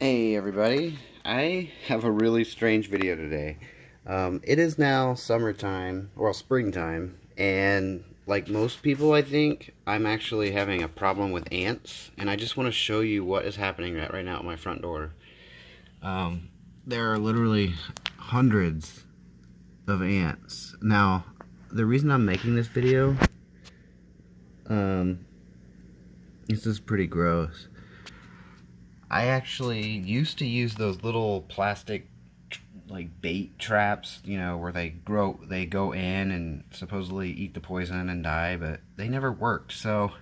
Hey everybody, I have a really strange video today. Um, it is now summertime, well springtime, and like most people I think, I'm actually having a problem with ants, and I just want to show you what is happening right, right now at my front door. Um, there are literally hundreds of ants. Now, the reason I'm making this video, um, this is pretty gross. I actually used to use those little plastic like bait traps, you know, where they grow they go in and supposedly eat the poison and die, but they never worked. So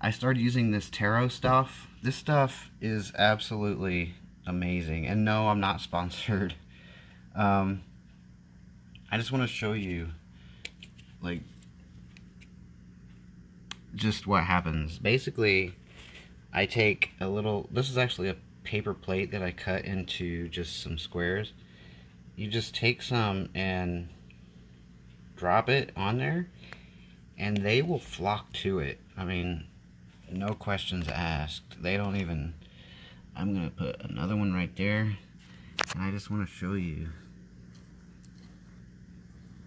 I started using this Terro stuff. This stuff is absolutely amazing. And no, I'm not sponsored. Um I just want to show you like just what happens. Basically, I take a little, this is actually a paper plate that I cut into just some squares. You just take some and drop it on there and they will flock to it. I mean, no questions asked. They don't even, I'm going to put another one right there and I just want to show you.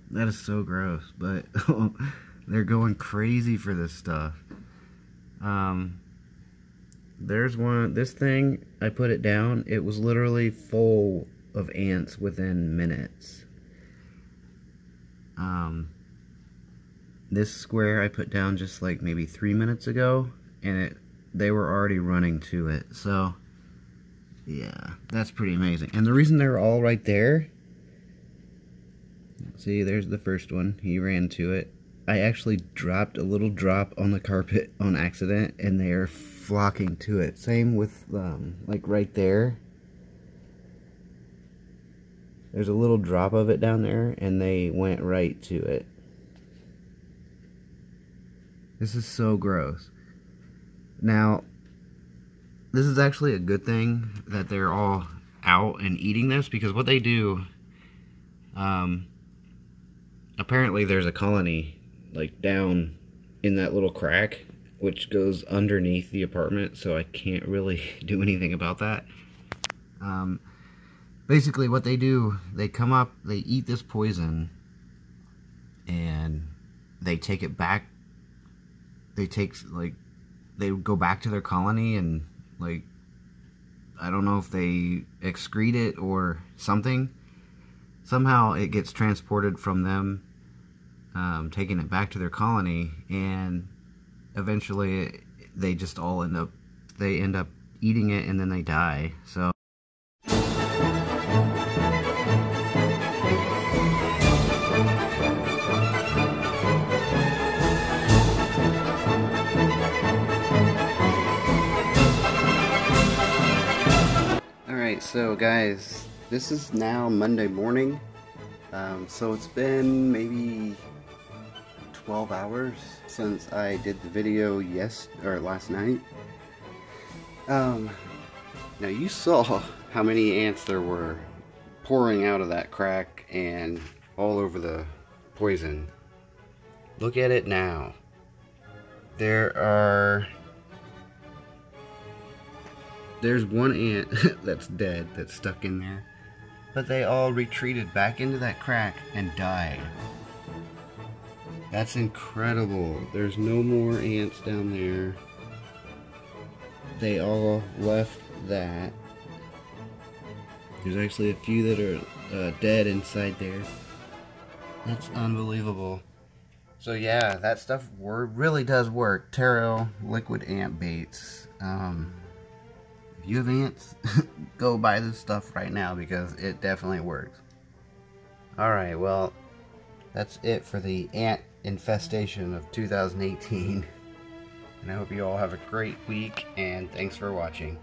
That is so gross, but they're going crazy for this stuff. Um, there's one, this thing, I put it down, it was literally full of ants within minutes. Um, this square I put down just like maybe three minutes ago, and it, they were already running to it, so, yeah, that's pretty amazing. And the reason they're all right there See, there's the first one. He ran to it. I actually dropped a little drop on the carpet on accident, and they are flocking to it. Same with, um, like, right there. There's a little drop of it down there, and they went right to it. This is so gross. Now, this is actually a good thing that they're all out and eating this, because what they do... Um, apparently there's a colony like down in that little crack which goes underneath the apartment so I can't really do anything about that. Um, basically what they do they come up they eat this poison and they take it back they take like they go back to their colony and like I don't know if they excrete it or something. Somehow it gets transported from them um, taking it back to their colony, and eventually they just all end up they end up eating it and then they die. So. Alright, so guys, this is now Monday morning. Um, so it's been maybe 12 hours since I did the video yes or last night. Um, now you saw how many ants there were pouring out of that crack and all over the poison. Look at it now. There are there's one ant that's dead that's stuck in there but they all retreated back into that crack and died that's incredible. There's no more ants down there. They all left that. There's actually a few that are uh, dead inside there. That's unbelievable. So yeah, that stuff really does work. Terro liquid ant baits. Um, if you have ants, go buy this stuff right now because it definitely works. Alright, well, that's it for the ant infestation of 2018. And I hope you all have a great week, and thanks for watching.